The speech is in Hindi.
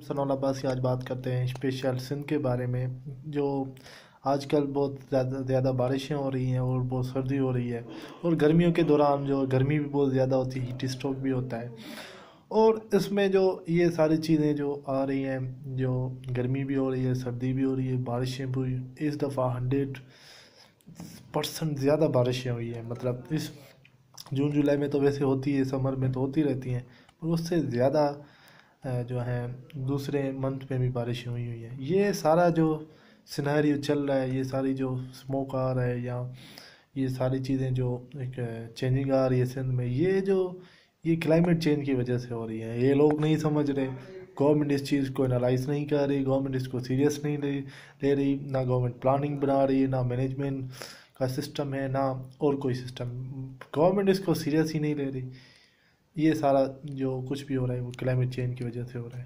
सनौला अब्बास आज बात करते हैं स्पेशल सिंध के बारे में, जो आजकल बहुत ज़्यादा ज़्यादा बारिशें हो रही हैं और बहुत सर्दी हो रही है। और गर्मियों के दौरान जो गर्मी भी बहुत ज़्यादा होती है हीट स्ट्रोक भी होता है। और इसमें जो ये सारी चीज़ें जो आ रही हैं, जो गर्मी भी हो रही है, सर्दी भी हो रही है, बारिशें भी इस दफ़ा हंड्रेड परसेंट ज़्यादा बारिशें हुई हैं। मतलब इस जून जुलाई में तो वैसे होती है, समर में तो होती रहती हैं, पर उससे ज़्यादा जो है, दूसरे मंथ में भी बारिशें हुई हुई हैं। ये सारा जो सिनेरियो चल रहा है, ये सारी जो स्मोक आ रहा है या ये सारी चीज़ें जो एक चेंजिंग आ रही है सिंध में, ये जो, ये क्लाइमेट चेंज की वजह से हो रही है। ये लोग नहीं समझ रहे। गवर्नमेंट इस चीज़ को एनालाइज नहीं कर रही गवर्नमेंट इसको सीरियस नहीं ले ले रही। ना गवर्नमेंट प्लानिंग बना रही ना मैनेजमेंट का सिस्टम है, ना और कोई सिस्टम गवर्नमेंट इसको सीरियस ही नहीं ले रही। ये सारा जो कुछ भी हो रहा है वो क्लाइमेट चेंज की वजह से हो रहा है।